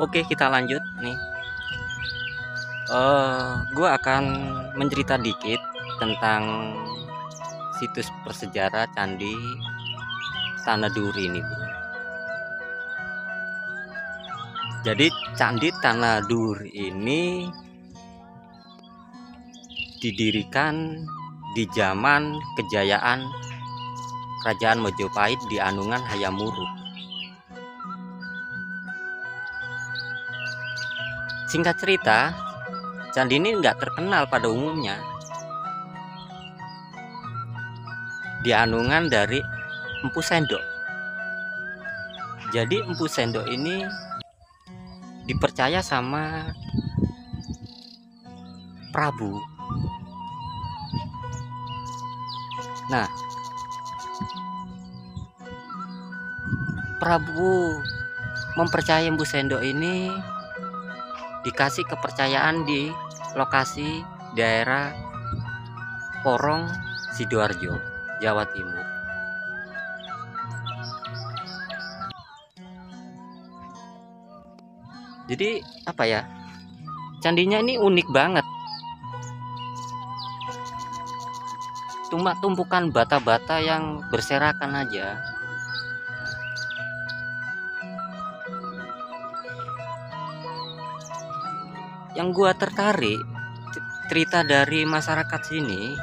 Oke, kita lanjut nih. Uh, gue akan mencerita dikit tentang situs bersejarah Candi Tanah Duri ini. Jadi Candi Tanah Duri ini didirikan di zaman kejayaan Kerajaan Mojopahit di Anungan Hayamuruk. Singkat cerita, candi ini nggak terkenal pada umumnya. Di Anungan dari Empu Sendok. Jadi Empu Sendok ini dipercaya sama Prabu. Nah, Prabu mempercayai Empu Sendok ini dikasih kepercayaan di lokasi daerah Porong Sidoarjo, Jawa Timur. Jadi apa ya? Candinya ini unik banget. Cuma tumpukan bata-bata yang berserakan aja. Yang gua tertarik cerita dari masyarakat sini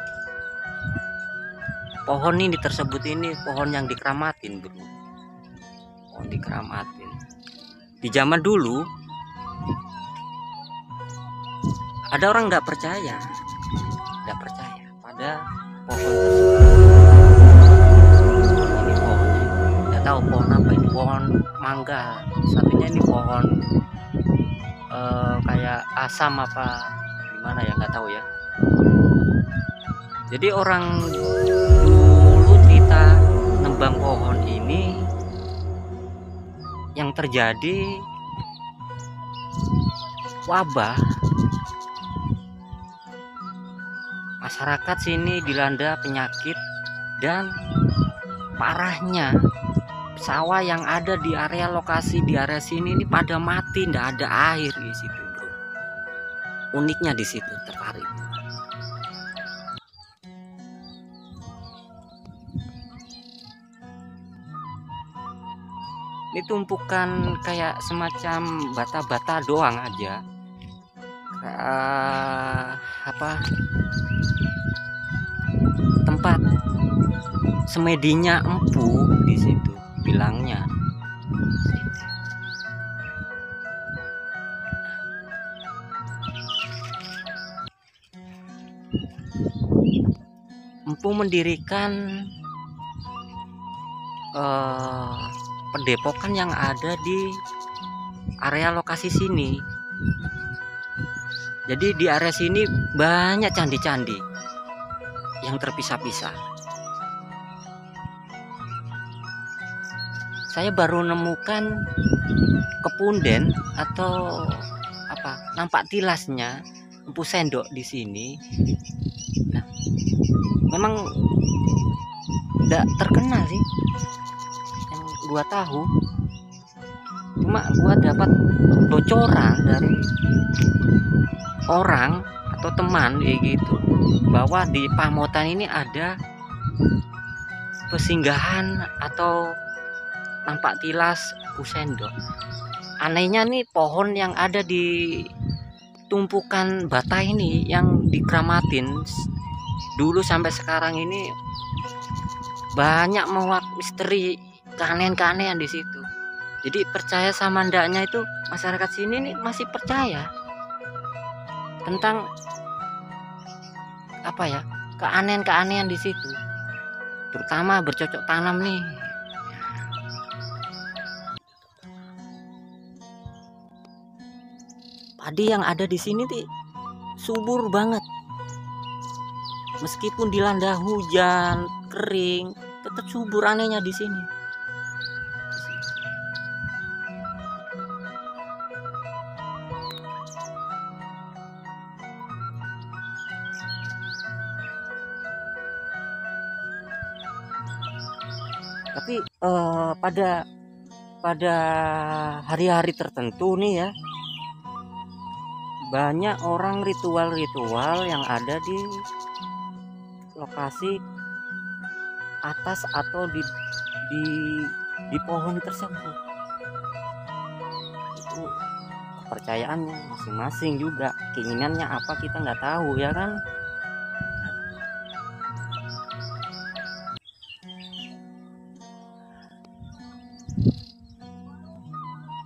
pohon ini tersebut ini pohon yang dikeramatin bro pohon dikeramatin. Di zaman dulu ada orang nggak percaya? Nggak percaya pada pohon tersebut. Ini pohonnya nggak tahu pohon apa ini pohon mangga. Satunya ini pohon uh, kayak asam apa gimana ya nggak tahu ya. Jadi orang dulu cerita nembang pohon ini yang terjadi wabah. Masyarakat sini dilanda penyakit dan parahnya sawah yang ada di area lokasi di area sini ini pada mati ndak ada air di situ bro. Uniknya di situ tertarik. Ini tumpukan kayak semacam bata-bata doang aja. Uh, apa? Tempat semedinya empu di situ bilangnya. Empu mendirikan uh, pendepokan yang ada di area lokasi sini. Jadi di area sini banyak candi-candi yang terpisah-pisah saya baru nemukan kepunden atau apa nampak tilasnya empu sendok di sini. Nah memang tidak terkenal sih yang gua tahu. Cuma gua dapat bocoran dari orang atau teman kayak gitu bahwa di Pamotan ini ada pesinggahan atau nampak tilas Pusendo. Anehnya nih pohon yang ada di tumpukan bata ini yang dikramatin dulu sampai sekarang ini banyak mewak misteri keanehan-keanehan di situ. Jadi percaya sama ndaknya itu masyarakat sini nih masih percaya tentang apa ya keanehan-keanehan di situ terutama bercocok tanam nih padi yang ada di sini tuh subur banget. Meskipun dilanda hujan kering tetap subur anehnya di sini. Tapi eh, pada pada hari-hari tertentu nih ya banyak orang ritual-ritual yang ada di lokasi atas atau di di di pohon tersebut. Itu kepercayaannya masing-masing juga. Keinginannya apa kita nggak tahu ya kan?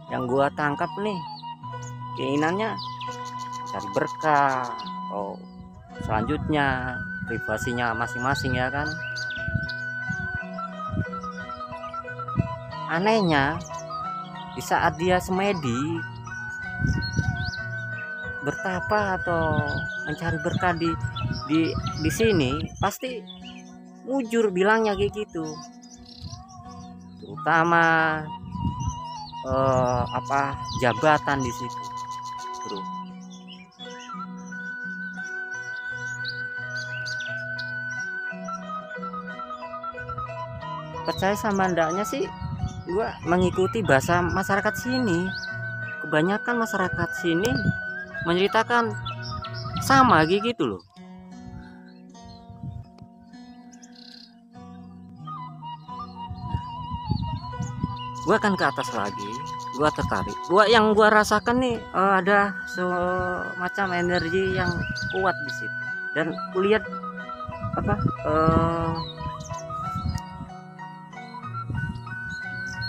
Yang gua tangkap nih keinginannya cari berkah atau selanjutnya privasinya masing-masing ya kan? Anehnya di saat dia semedi bertapa atau mencari berkah di di di sini pasti mujur bilangnya kayak gitu. Terutama eh, apa jabatan di situ percaya sama ndaknya sih gua mengikuti bahasa masyarakat sini. Kebanyakan masyarakat sini menceritakan sama gitu loh. Gua akan ke atas lagi gua tertarik. Gua yang gua rasakan nih uh, ada semacam energi yang kuat di situ. Dan kulihat apa uh,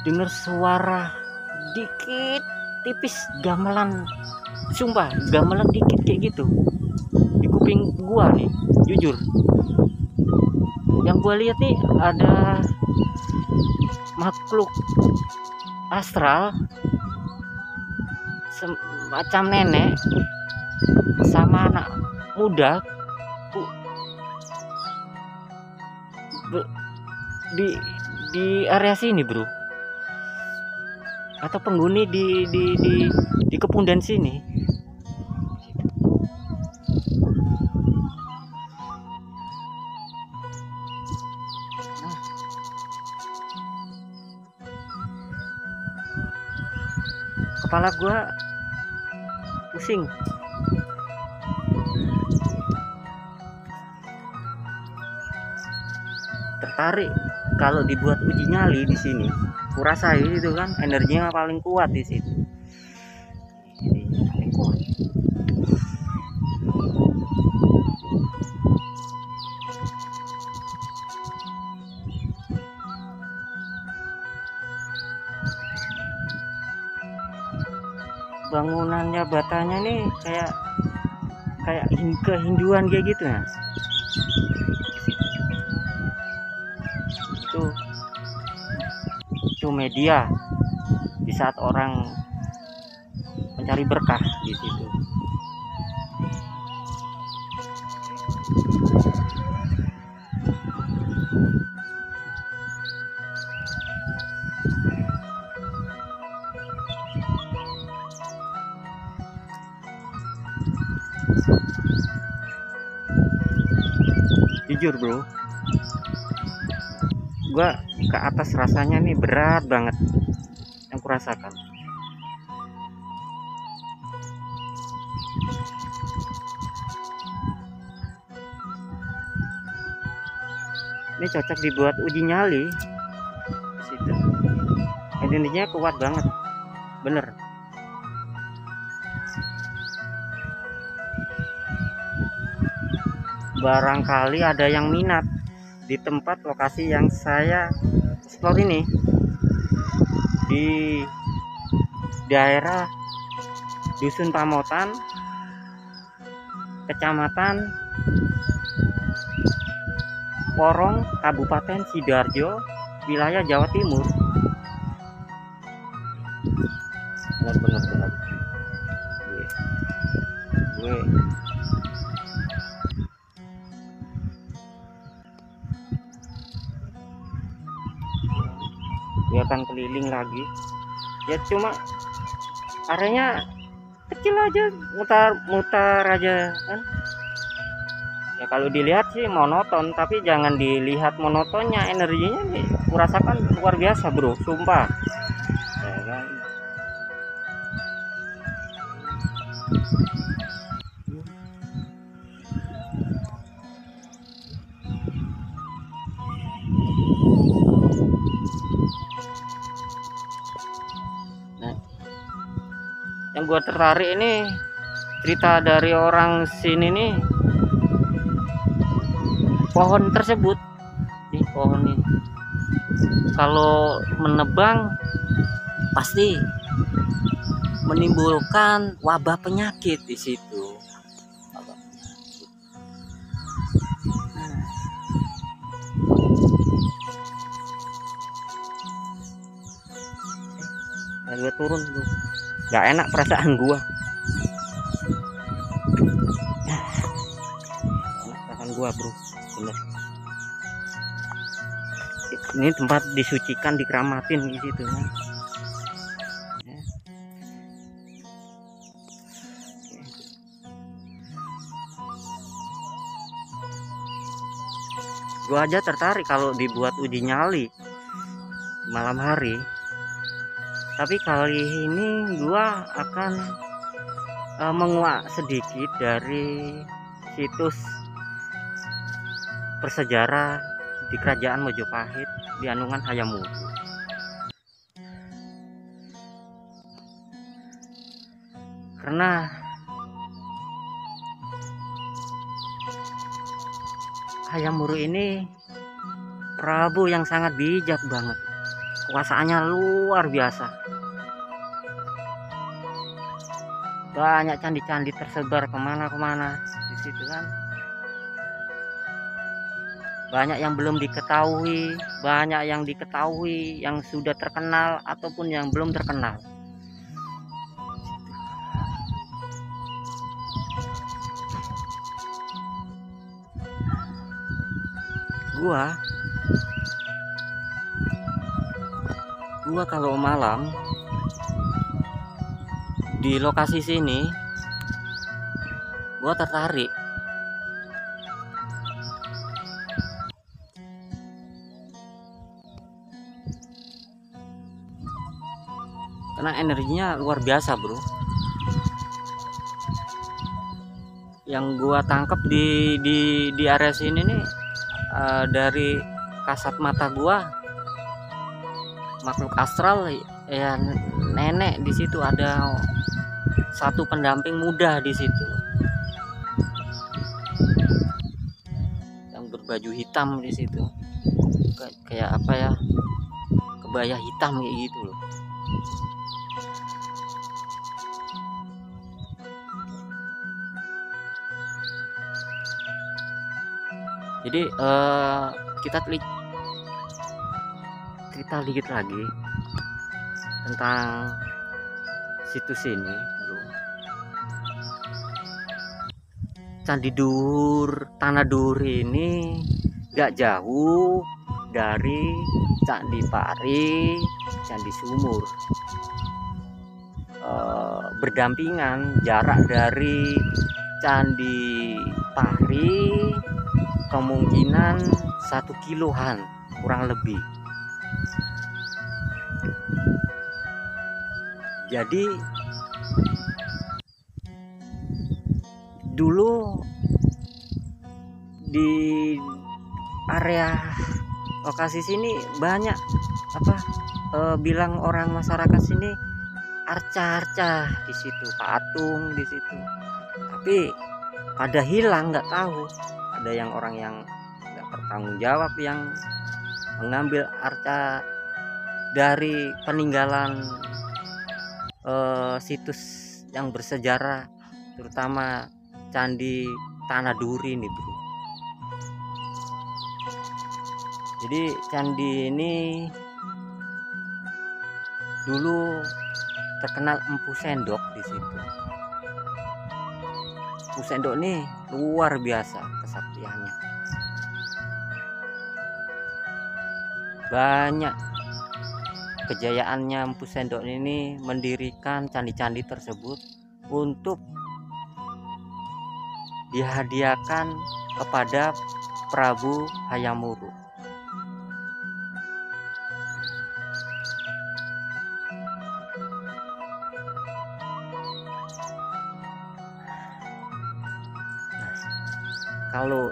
dengar suara dikit tipis gamelan. Sumpah gamelan dikit kayak gitu. Di kuping gua nih jujur. Yang gua lihat nih ada makhluk astral semacam nenek sama anak muda di di area sini bro atau penghuni di di di di kepundan sini. Kepala gua pusing. Tertarik kalau dibuat uji nyali di sini kurasa itu kan energinya paling kuat di situ. Ini paling kuat. Bangunannya batanya nih kayak kayak kehinduan kayak gitu ya itu media di saat orang mencari berkah di situ. Jujur bro, gua ke atas rasanya nih berat banget. Yang kurasakan. Ini cocok dibuat uji nyali. Situ. Intinya kuat banget. Bener. Barangkali ada yang minat di tempat lokasi yang saya explore ini. Di daerah Dusun Pamotan Kecamatan Porong Kabupaten Sidoarjo wilayah Jawa Timur akan keliling lagi. Ya cuma areanya kecil aja mutar-mutar aja kan? Ya kalau dilihat sih monoton tapi jangan dilihat monotonnya energinya nih aku rasakan luar biasa bro sumpah. Ya kan yang gua tertarik ini cerita dari orang sini nih pohon tersebut nih pohon ini kalau menebang pasti menimbulkan wabah penyakit di situ. Penyakit. Nah, gue turun tuh, nggak enak perasaan gua. Enak perasaan gua bro, bener ini tempat disucikan dikeramatin di situ. Ya. Gua aja tertarik kalau dibuat uji nyali malam hari. Tapi kali ini gua akan uh, menguak sedikit dari situs bersejarah di kerajaan Mojopahit di Anungan Hayamuru. Karena Hayamuru ini Prabu yang sangat bijak banget. Kuasaannya luar biasa. Banyak candi-candi tersebar ke mana-kemana di situ kan banyak yang belum diketahui, banyak yang diketahui, yang sudah terkenal ataupun yang belum terkenal. Gua gua kalau malam di lokasi sini gua tertarik. Karena energinya luar biasa bro. Yang gua tangkap di di di area sini nih uh, dari kasat mata gua makhluk astral ya nenek di situ ada satu pendamping muda di situ. Yang berbaju hitam di situ. Kayak apa ya? Kebaya hitam kayak gitu loh. Jadi uh, kita telik cerita dikit lagi tentang situs ini bro. Candi Dur Tanah Dur ini gak jauh dari Candi Pari Candi Sumur. E, berdampingan jarak dari Candi Pari kemungkinan satu kiloan kurang lebih jadi dulu di area lokasi sini banyak apa e, bilang orang masyarakat sini arca-arca di situ patung di situ. Tapi pada hilang nggak tahu. Ada yang orang yang nggak bertanggung jawab yang mengambil arca dari peninggalan uh, situs yang bersejarah terutama candi tanah duri nih bro. Jadi candi ini dulu terkenal empu sendok di situ. Empu sendok nih luar biasa kesaktiannya. Banyak kejayaannya Empu Sendok ini mendirikan candi-candi tersebut untuk dihadiahkan kepada Prabu Hayamuru. Nah, kalau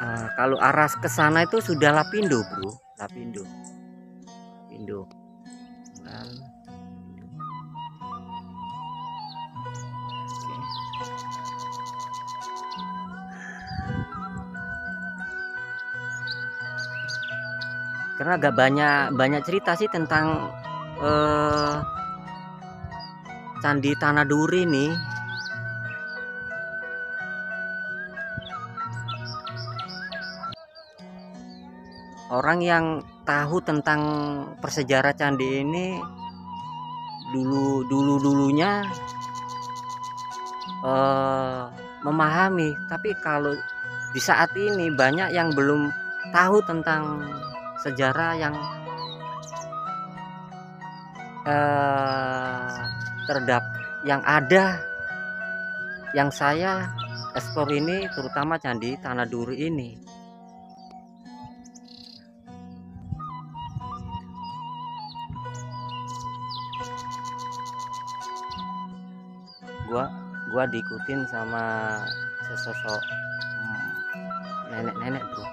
uh, kalau arah ke sana itu sudah Lapindo, Bro. Lapindo. Lapindo Dan, karena agak banyak banyak cerita sih tentang uh, Candi Tanah Duri nih orang yang tahu tentang persejarah candi ini dulu dulu dulunya uh, memahami. Tapi kalau di saat ini banyak yang belum tahu tentang sejarah yang uh, terdap yang ada yang saya ekspor ini terutama candi tanah duri ini gua diikutin sama sesosok nenek-nenek hmm, bro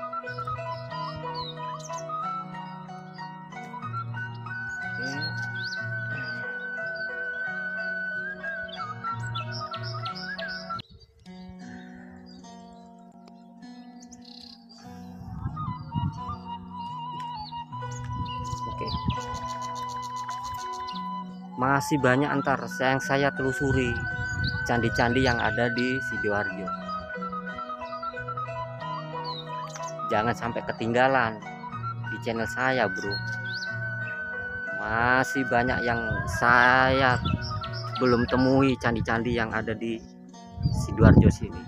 Oke. Masih banyak antar yang saya telusuri candi-candi yang ada di Sidoarjo. Jangan sampai ketinggalan di channel saya, Bro. Masih banyak yang saya belum temui candi-candi yang ada di Sidoarjo sini.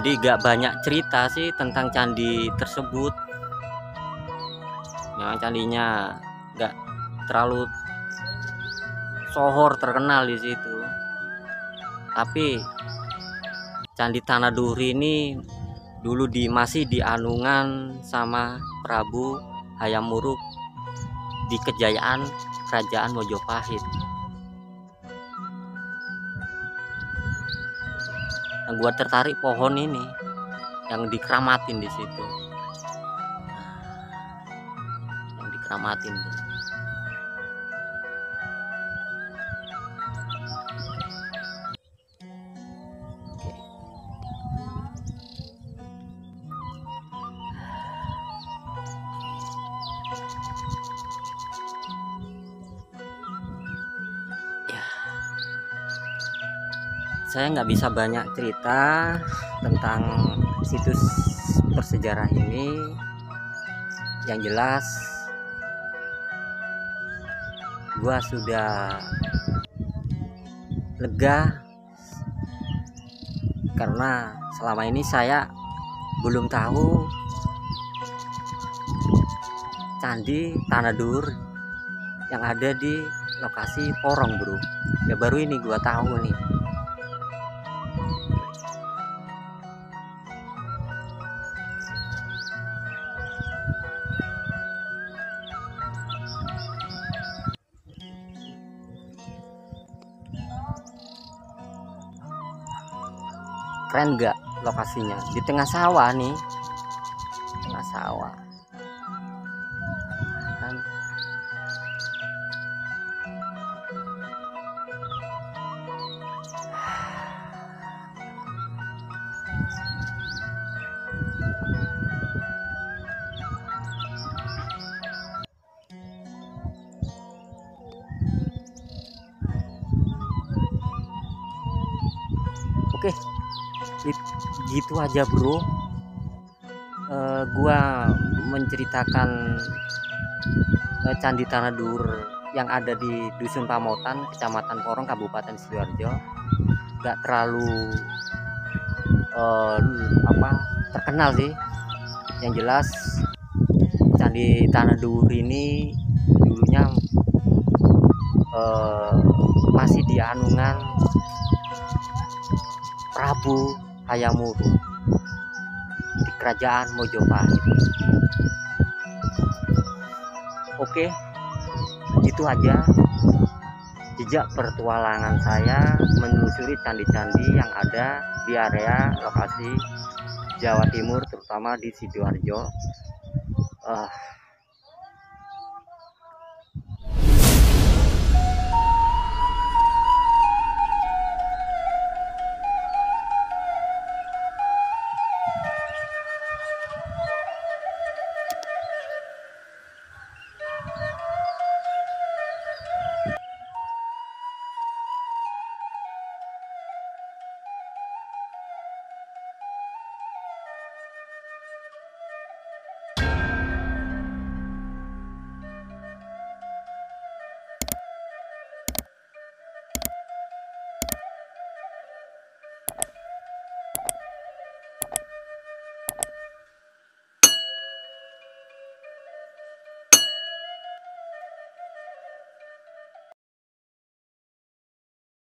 Jadi gak banyak cerita sih tentang candi tersebut. Yang candinya gak terlalu sohor terkenal di situ. Tapi candi tanah duri ini dulu di masih di Anungan sama Prabu Hayam Muruk di kejayaan kerajaan Mojopahit yang gua tertarik pohon ini yang dikeramatin di situ. Yang dikeramatin tuh saya nggak bisa banyak cerita tentang situs bersejarah ini. Yang jelas gua sudah lega karena selama ini saya belum tahu candi tanah dur yang ada di lokasi Porong bro. Ya baru ini gua tahu nih keren gak lokasinya? Di tengah sawah nih gitu aja bro. Uh, gua menceritakan uh, candi tanah dur yang ada di dusun Pamotan kecamatan Porong Kabupaten Sidoarjo. Gak terlalu uh, apa terkenal sih. Yang jelas candi tanah dur ini dulunya uh, masih di Anungan Prabu Hayamuru di kerajaan Mojopahit. Oke itu aja jejak pertualangan saya menelusuri candi-candi yang ada di area lokasi Jawa Timur terutama di Sidoarjo. Uh,